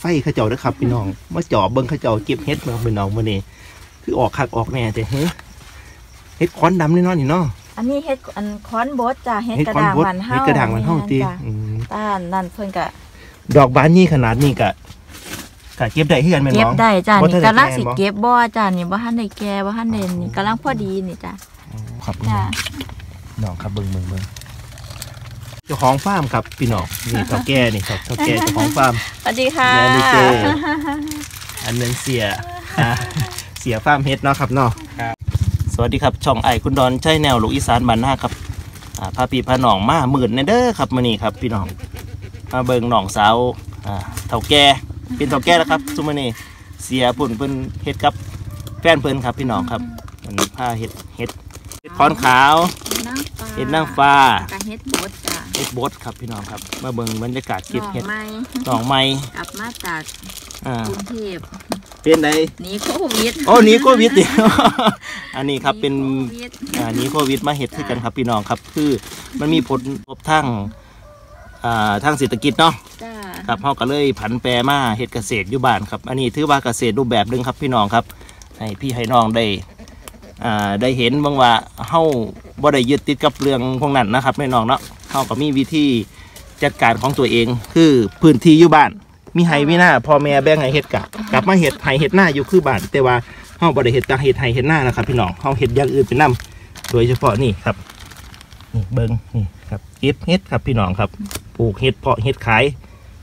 ไฟเขาเจ้าเด้อครับพี่น้องมาจ่อเบิ่งเขาเจ้าเก็บเฮ็ดมาพี่น้องมื้อนี้คือออกคักออกแน่แต่เฮ้ยเฮ็ดคอนดำแน่นอนนี่เนาะอันนี้เฮ็ดอันค้อนบดจ้ะเฮ็ดเฮ็ดกระคอนดางบดมันเฮาเฮ็ดกระด่างมันเฮาติจ้ะอืมต้านนั่นเพิ่นก็ดอกบานนี่ขนาดนี้ก็ก็เก็บได้คือกันแม่นเก็บบ่ได้จ้ะบ่ทันี่นได้กำลังสิแก่บ่เก็บบ่จ้ะนี่บ่ทันได้แก่บ่ทันได้นี่กำลังพอดีนี่จ้ะครับจ้ะน้องครับเบิ่งเบิ่งเบิ่งเจ้าของฟาร์มครับพี่น้องนี่เฒ่าแก่นี่ครับเฒ่าแก่เจ้าของฟาร์มสวัสดีค่ะแม่ลิเจอันนั้นเสียอ่าเสียฟาร์มเฮ็ดเนาะครับเนาะสวัสดีครับช่องไอคุณดอนใช่แนวลูกอีสานบ้านนาครับอ่าพาปีพาหนองมาหมื่นในเด้อครับมื้อนี้ครับ พี่น้องมาเบิ่งหนองสาวอ่าเฒ่าแก่เป็นเฒ่าแก่แล้วครับซุมื้อนี้เสียปุ่นเพิ่นเฮ็ดกับแฟนเพิ่นครับพี่น้องครับมันพาเฮ็ดเฮ็ดเฮ็ดคอนขาวนั่งฟ้าเฮ็ดนางฟ้ากับเฮ็ดบดจ้ะ เฮ็ดบดครับพี่น้องครับ มาเบิ่งบรรยากาศน้เก็บองเฮ็ดใหม่หนองไม้กลับมาจากอ่ากรุงเทพเป็นไดหนีโควิดโอ้หนี้โควิดดิอันนี้ครับเป็นหโควิดอ่าหนี้โควิดมาเห็ดคือกันครับพี่น้องครับ คือมันมีผลกระทบทั้งอ่าทางเศรษฐกิจเนาะจ้ะครับเฮาก็เลยผันแปรมาเฮ็ดเกษตรอยู่บ้านครับ อันนี้ถือว่าเกษตรรูปแบบหนึงครับพี่น้องครับให้พี่ให้น้องได้อ่า ได้เห็นบ้างว่าเฮาบ่ได้ยึดติดกับเรื่องพวกนั้นนะครับพี่น้องเนาะเฮาก็มีวิธีจัดการของตัวเอง คือพื้นที่อยู่บ้าน มีไห้มีหน้าพ่อแม่แบ่งให้เฮ็ดกะกลับมาเฮ็ดไห้เฮ็ดหน้าอยู่คือบ้าน แต่ว่าเฮาบ่ได้เฮ็ดตาเฮ็ดไห้เฮ็ดหน้านะครับ พี่น้องเฮาเฮ็ดอย่างอื่นเป็นนํโดยเฉพาะนี่ครับนี่เบิ่งนี่ครับเก็บเฮ็ดครับพี่น้องครับปลูกเฮ็ดเพาะเฮ็ดขาย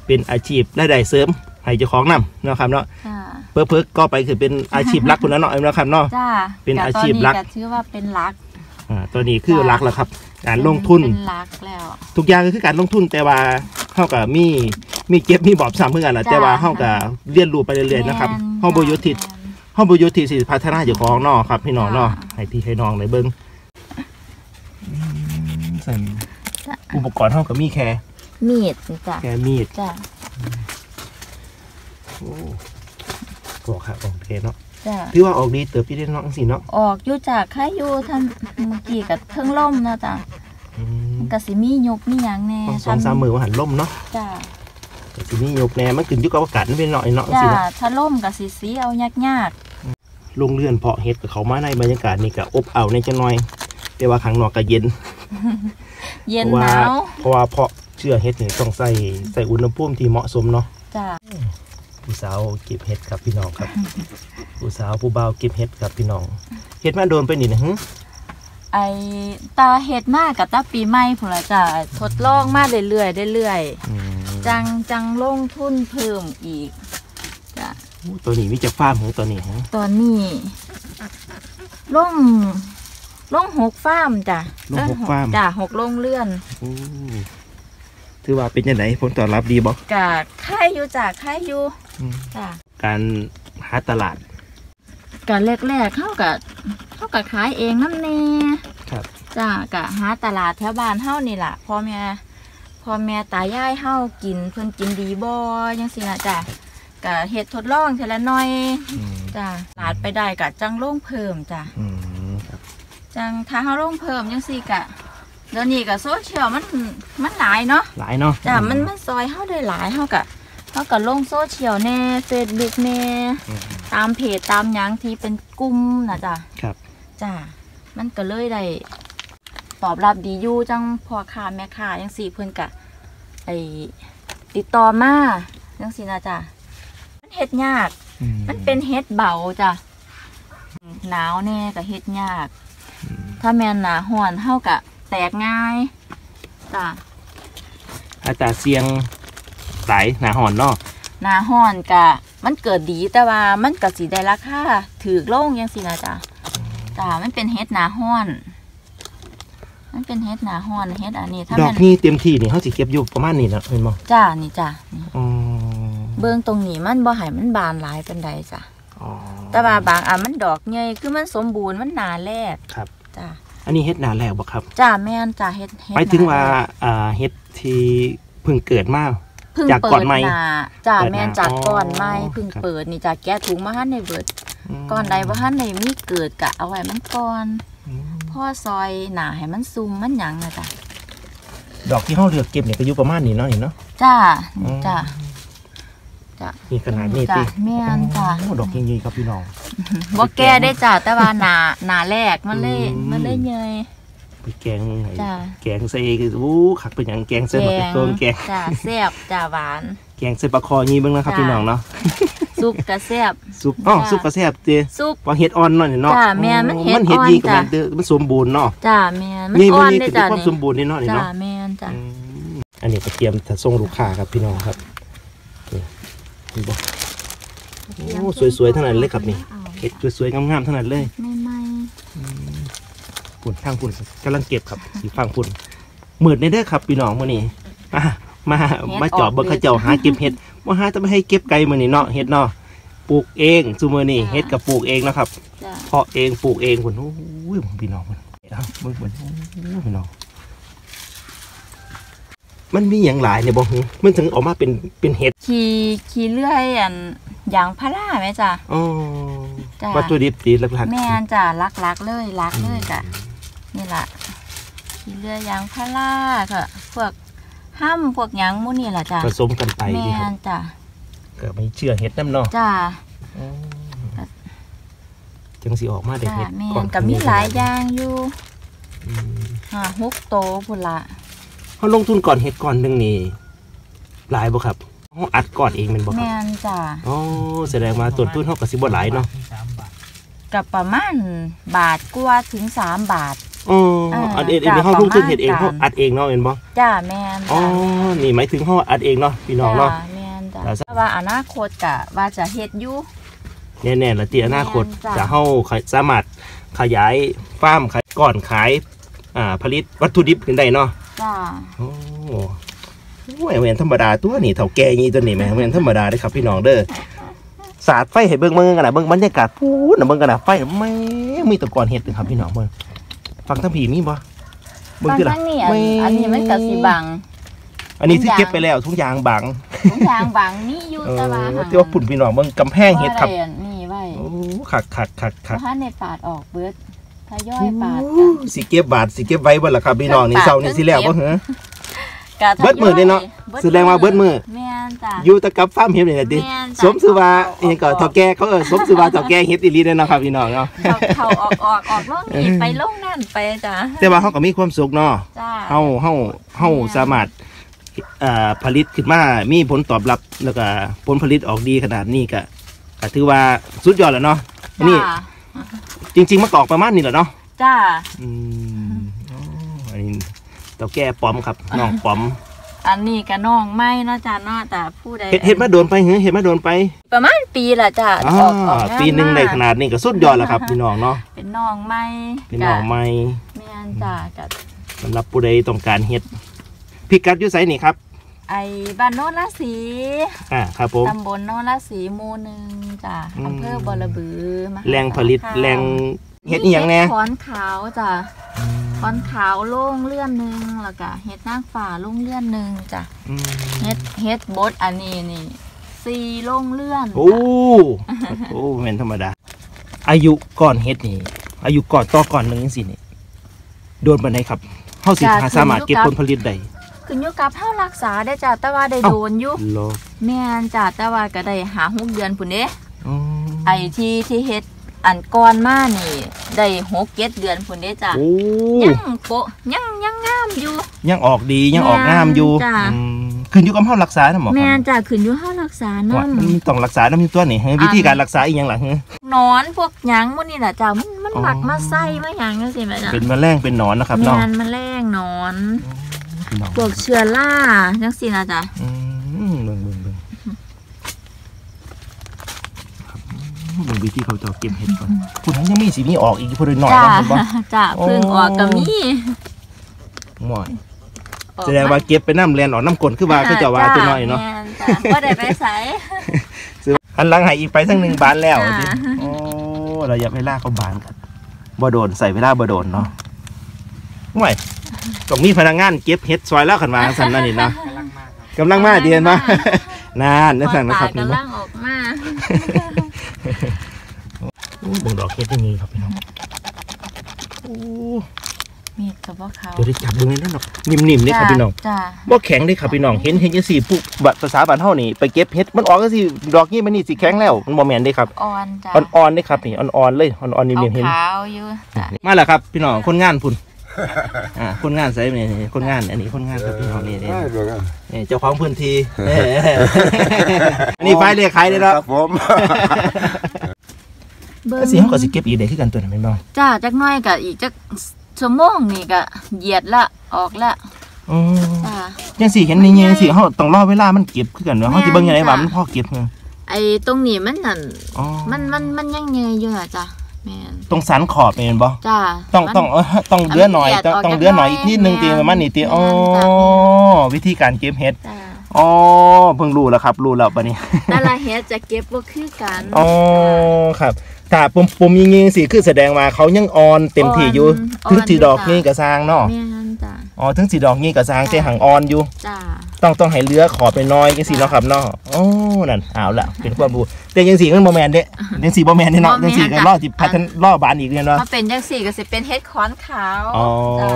เป็นอาชีพรายได้เสริม ให้เจ้าของนำเนาะครับเนาะจ้ะเพิ่อๆก็ไปคือเป็นอาชีพหลักคนนั้นเนาะเนาะครับเนาะ จ้ะเป็นแต่อาชีพหลักตอนนี้ถือว่าเป็นหลักอ่าตัวนี้คือหลักแล้วครับ การลงทุน เป็นหลักแล้ว ทุกอย่างก็คือการลงทุนแต่ว่าเฮากับมีมีเก็บมีบอบซ้ำเพื่อกันแหละจ้ะ แต่ว่าเฮากับเรียนรู้ไปเรื่อยๆนะครับแม่เฮาบ่หยุดที่ แม่นเฮาบ่หยุดที่สิพัฒนาเจ้าของเนาะครับพี่น้องเนาะจ้ะให้พี่ให้น้องได้เบิ่งอืมใส่จ้ะอุปกรณ์เฮาก็มีแค่มีดนี่จ้ะแค่มีดจ้ะ โอ้ก็ครับโอเคเนาะจ้ะถือว่าออกดีเติบพี่ได้เนาะจังซี่เนาะออกอยู่จากค่ายอยู่ท่านเมื่อกี้กับเทิงล่มเนาะจ้ะอืมมันก็สิมียกมีหยังแน่ต้องสองสามมือว่าหันล่มเนาะจ้ะก็สิมียกแหน่มันขึ้นอยู่กับอากาศนั่นเป็นหน่อยเนาะจ้ะสิเนาะถ้าล่มก็สิสีเอายากลงเรือนเพาะเห็ดกับเขามาในบรรยากาศนี่ก็อบเอาในจังหน่อย แต่ว่าข้างนอกก็เย็น ๆเย็นเพราะหว่านาวเพราะว่าเพาะเชื่อเห็ดนี่ต้องใส่ใส่อุณหภูมิที่เหมาะสมเนาะจ้ะ ผู้สาวเก็บเห็ดครับพี่น้องครับ ผู้สาวผู้บ่าวเก็บเห็ดครับพี่น้องเห็ดมาโดนไปนี่นะฮึไอตาเฮ็ดมากกับตาปีใหม่พุ่นละจ้ะทดลองมาเรื่อยๆเรื่อยอืมๆจังจังลงทุนเพิ่มอีกจ้ะโอ้ตัวนี้มีจากฟาร์มของตัวนี้ฮะตอนนี้ลงลงหกฟาร์มจ้ะลงหกฟาร์มจ้ะหกลงเลื่อนโอ้ถือว่าเป็นยังไงผลตอบรับดีบ่กะค่ายอยู่จ้ะค่ายอยู่อืม จ้ะการหาตลาดกะแรกๆเข้ากับเข้ากับขายเองน้ำเน่ครับจ้ะกะหาตลาดแถวบ้านเฮานี่ล่ะพ่อแม่พ่อแม่ตายายเฮากินเพิ่นกินดีบ่จังซี่ล่ะจ้ะกะเฮ็ดทดลองเทอละหน่อยอืมจ้ะตลาดไปได้กะจังลงเพิ่มจ้ะอืมครับจังถ้าเฮาลงเพิ่มจังซี่กะเดี๋ยวนี้กะโซเชียลมันมันหลายเนาะหลายเนาะจ้ะมันมันซอยเฮาได้หลายเฮากะ เฮากะลงโซเชียลแน่ Facebook แน่อืมตามเพจตามหยังที่เป็นกลุ่มนะจ้ะครับจ้ะมันก็เลยได้ตอบรับดีอยู่จังพ่อค้าแม่ค้าจังสี่เพิ่นกะไอติดต่อมาจังสี่นะจ้ะมันเฮ็ดยากอืมันเป็นเฮ็ดเบาจ้ะหนาวแน่ก็เฮ็ดยากอืมถ้าแม่นหนาฮ้อนเฮากะแตกง่ายจ้ะอัตราเสียง หลายหนาหอนเนาะหนาฮ้อนกะ มันเกิดดีแต่ว่ามันก็สิได้ราคาถือโล่งจังซี่นะจ้ะจ้ะมันเป็นเฮ็ดหนาฮ้อน มันเป็นเฮ็ดหนาฮ้อนเฮ็ดอันนี้ถ้าดอกนี่เต็มที่นี่เขาสิเก็บอยู่ประมาณนี้นะเห็นบ่จ้านี่จ้ะนี่อ๋อเบิ่งตรงนี้มันบ่ให้มันบานหลายเปานใดจ้ะอ๋อแต่ว่าบางอันมันดอกใหญ่คือมันสมบูรณ์มันหนาแรกครับจ้ะอันนี้เฮ็ดนาแล้วบ่ครับจ้าแม่นจ้ะเฮ็ดเฮ็ดไปถึงว่าอ่าเฮ็ดที่เพิ่งเกิดมา พิ่งจากเปิก่อนดไหม หนาจ้าเปิดหน้าแม่นจากก่อนไหมอ๋อ เพิ่งครับเปิดนี่จ้ะแกะถุงมาหันในเบิดมก่อนใดบ่ทันได้มีเกิดกะเอาไว้มันก่อนอืมพ่อซอยหนาให้มันซุ่มมันหยังนะจ้ะดอกที่เฮาเลือกเก็บเนี่ยก็อยู่ประมาณนี้เนาะนี่เนาะจ้าอืมจ้า จ้ะนี่ขนาดนี้จ้ะติแม่นจ้ะ โอ้ดอกใหญ่ๆครับพี่น้อง บ่แก่ได้จ้ะแต่ว่าหนาหนาแรกมันเลยอืม มันเลยเยย ไปแกงไงจ้ะ แกงใส่คือโอ้ขักเป็นหยังแกงใส่มะเขือต้นแกงจ้ะแซ่บจ้ะหวาน แกงใส่ปลาคอยี้เบ้างนะครับจ้ะ พี่น้องเนาะซุปกระแซ่บ ซุปอ๋อจ้ะ ซุปกระแซบเจ้ซุป ว่าเห็ดอ่อนเนาะนี่เนาะจ้ะแม่นมันเห็ดมันเห็ดอ่อนยีกับจ้ะ มันเด้อมันสมบูรณ์เนาะจ้ะแม่นมันนี่อ่มัอนนนี่ได้คือจ้ะความนี่สมบูรณ์นี่เนาะนี่จ้ะเนาะ แม่นจ้ะอืมอันนี้ก็เตรียมจะส่งลูกค้าครับพี่น้องครับนี่นี่บอกโอ้สวยๆทั้งนั้นเลยครับนี่เห็ดสวยๆงามๆทั้งนั้นเลยไม่ไม่ ฝุ่นทางฝุ่นกำลังเก็บครับสีฟังฝุ่นหมืดในเด้อครับพี่น้องมื่อนี้มามามาจอบเบิ่งเขาเจ้าหาเก็บเห็ดว่าหาจะไม่ให้เก็บไกลมื่อนี้เนาะเห็ดเนาะปลูกเองซูมือนี่เห็ดกับปลูกเองนะครับจ้ะเพาะเองปลูกเองคุณโอ้ยพี่น้องมันเอาเบิ่งเบิ่งโอ้ยพี่น้องมันมีอย่างหลายเนี่ยบอกมันถึงออกมาเป็นเป็นเห็ดขี่ขี่เลื่อยอันยางพาราไหมจ้ะอ๋อจ้ะวัตถุดิบดีหลักๆแม่นจ้ะลักลักๆเลยลักเลยจ้ะ นี่ล่ะขี่เลื่อยยางพาราก็พวกห้ำพวกหยังหมู่นี่ล่ะจ้ะผสมกันไปแม่นี่ครับนจ้ะก็ไม่เชื่อเห็ดน้ำเนาะจ้ะอ๋อจังสีออกมาได้จ้ะเห็ดแม่ก่อนนก็มีหลายอย่างอยู่อืมห้าหกโตพุ่นละ เขาลงทุนก่อนเห็ดก่อนหนึ่งนี่หลายบ่ครับเขาอัดก่อนเองแมันบ่ครับแม่นจ้ะอ๋อแสดงว่าต้นทุนเขาก็สิบ่หลายเนาะ กับประมาณบาทกว่าถึงสามบาท อ๋ออ่าอัดเองเองจ้ะเขาลงทุนเห็ดเองประมาณเขาอัดเองเนาะเห็นบ่จ้ะแม่นอ๋อจ้ะนี่หมายถึงเขาอัดเองเนาะพี่น้องจ้ะเนาะแม่นจ้ะแล้วแต่ว่าอนาคตกะว่าจะเฮ็ดอยู่แน่ๆละที่อนาคตแม่นจ้ะจะเฮาสามารถขยายฟาร์มขายก่อนขายอ่าผลิตวัตถุดิบขึ้นได้เนาะจ้ะโอ้โหเหมือนธรรมดาตัวนี่เท่าแก่อยางงี้ตัวนี้แหม่เหมือนธรรมดาเด้อครับพี่น้องเด้อสาดไฟให้เบิ่งเบิ่งกันนะเบิ่งบรรยากาศพูดนะเบิ่งกันนะไฟแม่มีแตะกอนเฮ็ดเด้อครับพี่น้องเบิ่ง ฟังทั้งผีมีบ่เบิ่งบางคือคล่ะรั้งนี่อันแม่อันนี้มันก็สิบัง อันนี้ที่ทุกอย่างเก็บไปแล้วทุกอย่างบังทุกอย่างบังนี่อยู่เอแต่ว่าอที่ว่าปุ่นพี่น้องเบิ่งกำแพงเฮ็ดครับบ่ไอันนี่ไว้โอ้คักคักคักคักบ่ทันได้ปาดออกเบิดทยอยปาดโอ้สิเก็บบาทสิเก็บไว้บ่ล่ะครับพี่น้องนี่เช้านี่สิแล้วบ่เหรอ กันเบิดมื้อนี่เนาะแสดงว่าเบิดมื้อแม่นจ้ะ อยู่แตะกับฟาร์มเฮ็ดนี่แหละติแม่นจ้ะ สมชื่อว่าอีหยังก็เฒ่าแก่เขาเออสมชื่อว่าเฒ่าแก่เฮ็ดอีหลีเด้อเนาะครับพี่น้องเนาะเขาเขาออกออกออกลงนี่ไปลงนั่นไปจ้ะแต่ว่าเขาก็มีความสุขเนาะ จ้าเฮาเฮาเฮาสามารถเอ่อผลิตขึ้นมา มีผลตอบรับแล้วก็ผลผลิตออกดีขนาดนี้ก็ก็ถือว่าสุดยอดแล้วเนาะอันนี่จ้าจริง ๆมันก็ออกประมาณนี้แหละเนาะจ้าอืมอ๋ออันนี้ เต่าแก่ป้อมครับน้องป้อม อันนี้ก็น้องไม่เนาะจ้าเนาะแต่ผู้ใดเฮ็ดเฮ็ดมาโดนไปเหรอเฮ็ดมาโดนไป ประมาณปีละจ้าอ่าออกออกงาปีหนึงมาได้ขนาดนี้ก็สุดยอดแล้วครับพี่น้องเนาะเป็นน้องไม่เป็นน้องใหม่แม่นจ้ากับสำหรับผู้ใดต้องการเฮ็ดพิกัดอยู่ไสนี่ครับไอ้บ้านโนนละสีอ่าครับผมตำบลโนนละสีหมู่หนึ่งจ้าอืมอำเภอบอระบือมหาแรงผลิตสารคามแรงเฮ็ดอีหยังแน่มีเห็ดขอนขาวจ้า ขอนขาวโล่งเลื่อนหนึ่งแล้วก็เฮ็ดนางฟ้าโล่งเลื่อนหนึ่งจ้ะอืมเฮ็ดเฮ็ดบดอันนี้นี่ซีโล่งเลื่อนโอ้ โอ้แม่นธรรมดา อายุก่อนเฮ็ดนี่ อายุก่อนต่อก่อนหนึงจังซี่นี่โดนปานใดครับเฮาสิหาสามารถเก็บผลผลิตได้ขึ้นอยู่กับเฮารักษาได้จ้ะแต่ว่าได้เอ้าโดนอยู่เหรอแม่นจ้ะแต่ว่าก็ได้หาหกเดือนพุ่นเด้อ๋อไอ้ที่ที่เฮ็ด อันก่อนมานี่ได้หกเจ็ดเดือนพุ่นเด้จ้ะโอ้ยังโปะยังยังงามอยู่ ยังออกดียังออกงามอยู่จ้ะ อืมขึ้นอยู่กับเฮารักษานะหมอคแม่รับนจ้ะขึ้นอยู่เฮารักษาว่านำมันต้องรักษาน้ำตัวนี่เฮ้ยวิธีการรักษาอีหยังล่ะเฮ้ยนอนพวกหยังพวกนี้น่ะจ้ะมันมันอ๋อ หมักมาใส่มาหยังจังซี่แม่จ้ะเป็นแมลงเป็นหนอนนะครับแม่เนาะนแมลงหนอนพี่น้องพวกเชื้อราจังซี่นะจ้ะอืมเบิ่งเบิ่งเบิ่งครับ เบิ่งวิธีเขาจะเอาเก็บเห็ดก่อนคุณทั้งยังมีสีนี้ออกอีกพอดีหน่อยจ้าเนาะเห็นปะจ้าโอ้เพึ่งออกก็มีหม่อยแสดงว่าเก็บไปน้ำแลนออกน้ำกลนคือว่าคือจะว่าตัวน้อยเนาะแม่จ้าบ่ได้ไปใส่หันหลังใหายอีกไปทั้งหนึ่งบานแล้วจ้าดิโอ้เราอย่าไปล่าเขาบานกันบ่โดนใส่เวลาบ่โดนเนาะห่วยต้องมีพนักงานเก็บเห็ดซอยแล้วขันมาสันนั่นนี่เนาะกำลังมาเดียนมา นานนั่นสั่งนะครับปอดนี่กำเนาะลังออกมาโอ้เบิ่งดอกเห็ดที่นี่ครับพี่น้องโอ้มีดกับว่าเขาเดี๋ยวได้จับเบิ่งเลยนั่นดอกนิ่มๆเลยครับพี่น้องจ้าบ่แข็งเลยครับพี่น้อง เห็นเห็นจังซี่ผู้บัดภาษาบ้านเฮานี่ไปเก็บเห็ดมันออกจังซี่ดอกนี้มันนี่สิแข็งแล้ว มันบ่แม่นเด้ครับ อ่อนจ้าอ่อนๆเด้ครับนี่อ่อนๆเลยอ่อนๆนิ่มๆเห็นขาวๆอยู่จ้ามาแล้วครับพี่น้องคนงานพุ่นอ่าคนงานใส่นี่นี่คนงานอันนี้คนงานครับพี่น้องนี่นี่ได้ด้วยกันนี่เจ้าของพื้นที่เอ้ยอันนี้ไฟเรียกขายได้แล้วครับผม เบิ่งสิเฮาก็สิเก็บอีกได้คือกันตัวนั้นแม่นบ่จ้าจักหน้อยก็อีกจักชั่วโมงนี่ก็เหยียดละออกละอือจ้าจังซี่เห็นนี่จังซี่เฮาต้องรอเวลามันเก็บคือกันเนาะเฮาสิเบิ่งยังไงว่ามันพอเก็บเนาะไอ้ตรงนี้มันนั่นอ๋อมันมันมันยังเงยอยู่อะจ้าแม่นตรงสันขอบนี่แม่นบ่จ้าต้องมันต้องเอ้อต้องเดือหน่อยเอาต้องมันต้องเกลีเดืยอดหน่อยออกอีกนิดนึงแม่นตีประมาณนี้ตีแม่นอ๋อจ้ะวิธีการเก็บเห็ดจ้าอ๋อเพิ่งรู้แล้วครับ รู้แล้วปะนี้แต่ละเฮ็ดจะเก็บบ่คือกันอ๋อครับ ถ้าปุ่มปุ่มยิงยิงๆสิคือแสดงว่าเขายังออนเต็มที่อยู่อ่อนถึงสีดอกอ่อนงี้กระซางเนาะแม่นจ้าอ๋อถึงสีดอกงี้กระซางจ้ะแต่หังออนอยู่จ้าต้องต้องให้เลื้อขอบไปน้อยจังสีเนาะครับเนาะโอ้นั่นเอาละเป็นความรู้แต่ยังสีมันบ่แมนเด้ยังสีบ่แมนเด้เนาะยังสีก็รอสิพัฒนรอบานอีกเนี่ยเนาะมาเป็นจังซี่ก็สิเป็นเฮ็ดขอนขาวอ๋อจ้า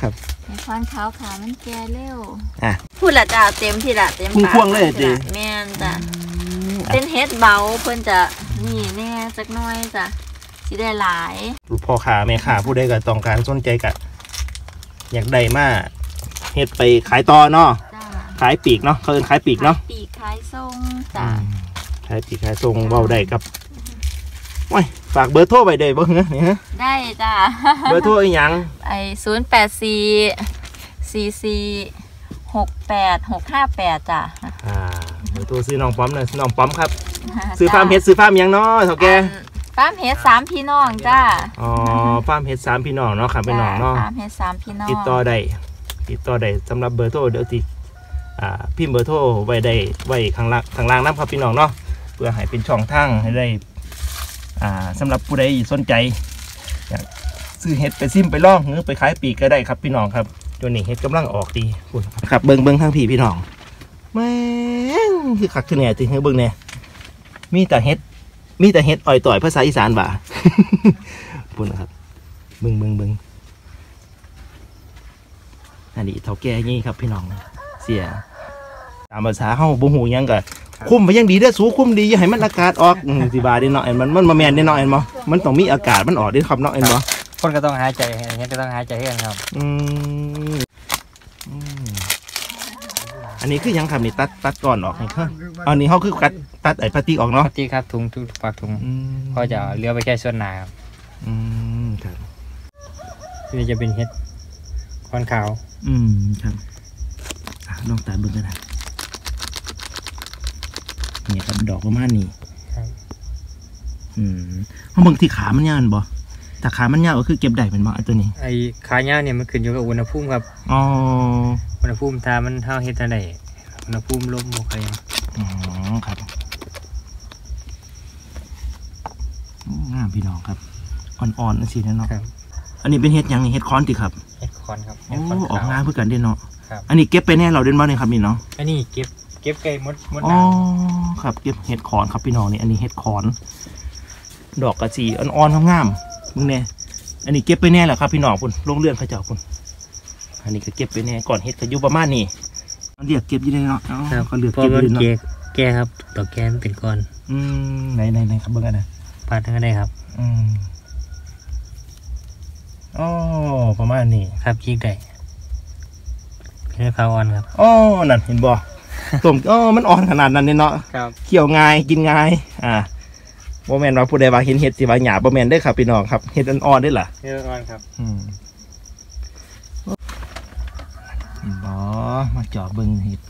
ครับเฮ็ดขอนขาวขามันแก่เร็วอะพูดละจ้าเต็มที่ละเต็มพุ่งปากพ่วงเลยจ้ะดิแม่นจ้าเป็นเฮ็ดเบาเพิ่นจะ นี่แน่จักหน้อยจ้ะสิได้หลายพ่อค้าแม่ค้าผู้ใดก็ต้องการสนใจก็อยากได้มาเฮ็ดไปขายต่อเนาะจ้าขายปีกเนาะเขาเอิ้นขายปีกเนาะขยปีกขายทรงจ้าขายปีกขายทรงเว้าได้ครับโอ้ยฝากเบอร์โทรไว้ได้บ่เหรอนี่ฮะได้จ้าเบอร์โทรอีหยังไอ้ศูนย์แปดสี่สี่สี่หกแปดหกห้าแปดจ้ะอ่าเบอร์โทรซื้อน้องป้อมหน่อยน้องป้อมครับ ซื้อฟาร์มเฮ็ดซื้อฟาร์มหยังเนาะเฒ่าแกอันฟาร์มเฮ็ดสามพี่น้องจ้าอ๋อฟาร์มเฮ็ดสามพี่น้องเนาะครับพี่น้องเนาะฟาร์มเฮ็ดสามพี่น้องติดต่อได้ติดต่อได้สำหรับเบอร์โทรเดี๋ยวสิอ่าพิมพ์เบอร์โทรไว้ได้ไว้ข้างล่างข้างล่างนะครับพี่น้องเนาะเพื่อให้เป็นช่องทางให้ได้อ่าสำหรับผู้ใดสนใจอยากซื้อเห็ดไปซิมไปล่องหรือไปขายปีกก็ได้ครับพี่น้องครับตัวนี้เห็ดกำลังออกดีคุณครับเบิ้งเบิ้งทางพี่พี่น้องแม่งคือคักขึ้นแน่จริงให้เบิ้งแน่ มีแต่เห็ด มีแต่เห็ดอ่อยต่อยภาษาอีสานบ่าพูดนะครับเบิ้งเบิ้งเบิ้งอันนี้เท่าแก่ยี่ครับพี่น้อง เสีย ตามภาษาเฮาบ่ฮู้หยังก็คุมไปยังดีเด้อสูคุมดีอย่าให้มันอากาศออกอืมสิบาเด้เนาะเอ็นมันมันมาแม่นเด้เนาะเอ็นบ่มันต้องมีอากาศมันออกเด้ครับเนาะเอ็นบ่คนก็ต้องหายใจเฮ็ดก็ต้องหายใจให้กันครับ อืมอืม อันนี้คือหยังครับนี่ตัดตัดก่อนออกนี่ครับอันนี้เฮาคือตัดตัดไอ้พลาสติกออกปเนาะกติครับถุงทุกปากถุงอืมก็จะเอาเลี้ยวไปแค่ส่วนหนาครับอืมครับนี่จะเป็นเฮ็ดคอนขาวอืมครับอะลองตัดเบิ่งกันนะนี่ครับดอกประมาณนี้ครับอืมเขาเบิ่งที่ขามันยาวแม่นบ่ แต่ขามันยาวก็คือเก็บได้เป็นบ่อันตัวนี้ ไอ้ขาเงาวเนี่ยมันขึ้นอยู่กับอุณหภูมิครับอ๋ออุณหภูมิถ้ามันเท่าเฮ็ดเท่าใดอุณหภูมิลมบ่ค่อยอ๋อครับโอ้งามพี่น้องครับอ่อนๆนั่นสินะเนาะครับอันนี้เป็นเห็ดหยังนี่เห็ดคอนติครับเฮ็ดคอนครับโอ้เฮ็ดคอนออกงาขานวเพื่อกันเด่นเนาะครับอันนี้เก็บไปแน่เราเด่นบ่เนี่ยครับนี่เนาะอันนี้เก็บเก็บไก่มดมดอ๋อน้ครับ เก็บเห็ดคอนครับพี่น้องนี่อันนี้เห็ดคอน ดอกกระสีอ่อนๆงามๆ มึงเนี่ยอันนี้เก็บไปแน่แหละครับพี่น้องพุ่นลงเลื่อนพระเจ้าพุ่นอันนี้ก็เก็บไปแน่ก่อนเห็ดก็อยู่ประมาณนี้มันเรียกเก็บอยู่ได้เนาะอ๋อำครับก็เลือกเพราะเก็บอมันยู่เนาะแก่แก่ครับต่อแก่มันเป็นก้อน อืมไหนไหนไหนครับเบิ่งกันนะปาดทั้งนั้นได้ครับ อืมอ๋อประมาณนี้ครับจีกได้เป็นเฮ็ดขาวอ่อนครับอ๋อนั่นเห็นบ่ต้มอ๋อมันอ่อนขนาดนั้นเลยเนาะครับเคี่ยวง่ายกินง่ายอ่า บ่แม่นว่าผู้ใดว่าเห็นเห็ดสิว่าหยาบบ่แม่นเด้อครับพี่น้องครับเห็ดอ่อนๆเด้อล่ะเฮ็ดอ่อนครับอืมเห็นบ่มาเจาะเบิ่งเห็ด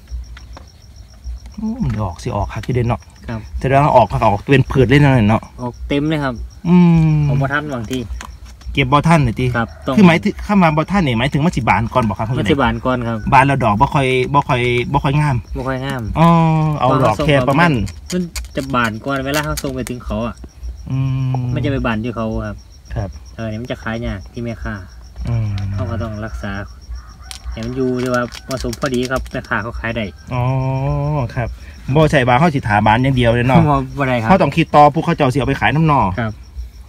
โอ้มันออกสิออกคักที่เด่นเนาะครับแสดงว่าออกคักออกเป็นผืดเลยเนาะเนาะออกเต็มเลยครับ อืมผมบ่ทันบางทีเก็บบ่ทันเลยติครับต้องคือหมายถึงเข้ามาบ่ทันนี่หมายถึงมันสิบานก่อนบ่ครับมันสิบานก่อนครับบานแล้วดอกบ่ค่อยบ่ค่อยบ่ค่อยงามบ่ค่อยงามอ๋อเอาดอกแค่ประมาณมันจะบานก่อนเวลาเขาส่งไปถึงเขาอะอืมมันจะไปบานที่เขาครับ ครับเออเนี่ยมันจะขายยากที่แม่ค้าอืมเขาก็ต้องรักษาให้มันอยู่ที่ว่าผสมพอดีครับแม่ค้าเขาขายได้อ๋อครับบ่ใช่บานเฮาสิถาบานอย่างเดียวเลยเนาะบ่บ่ได้ครัเขาบต้องคิดต่อผู้เขาเจ้าสิเอาไปขายน้ำนอครับ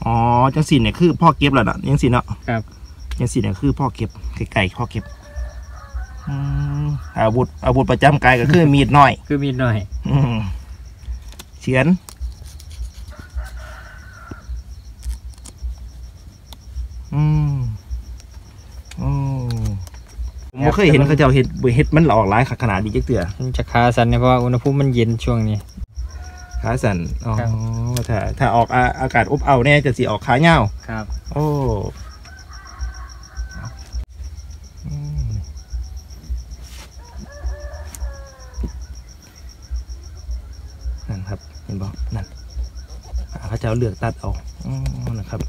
อ๋อจังสิเนี่ยคือพ่อเก็บแล้วน่ะจังสิเนาะครับยังสี่เนี่ยคือพ่อเก็บไก่พ่อเก็บอืมอาวุธอาวุธประจำกายก็คือมีดน้อย คือมีหน่อยอืมเฉือนอืมโอ้ผมไม่เคยเห็นเขาเจะเห็ดเห็ดมันหลอกหลายขนาดนี้จักเตือมันจะคาสันเนี่ยเพราะว่าอุณหภูมิมันเย็นช่วงนี้ ขาสั่นอ๋อครับ ถ้าถ้าออกอาอากาศอบเอาวเนี่ยจะสีออกขาเหี่ยวครับ โอ้อืมนั่นครับเห็นบอกนั่นอ่าเขาจะเอาเลือกตัดเอาอืมนะครับ